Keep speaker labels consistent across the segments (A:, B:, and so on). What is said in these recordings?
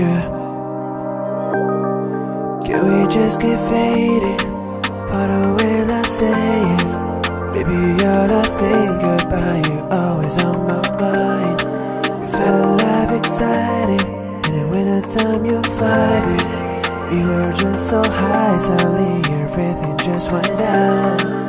A: Yeah. Can we just get faded? For the way I say it. Baby, all I think about you always on my mind. You felt alive, excited. And in the wintertime, you're vibing. You were just so high, suddenly everything just went down.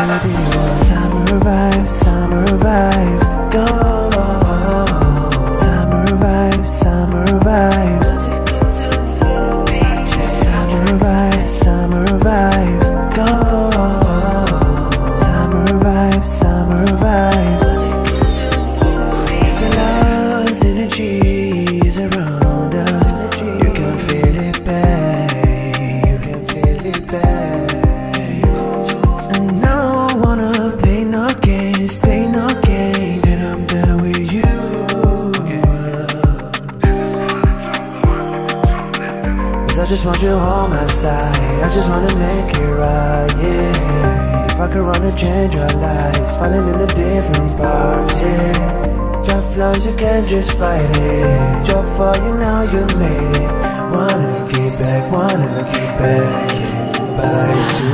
A: All just want you on my side. I just wanna make it right, yeah. If I could run and change our lives, falling in a different parts, yeah. Tough lines, you can't just fight it. Job for you now, you made it. Wanna get back, wanna get back, yeah.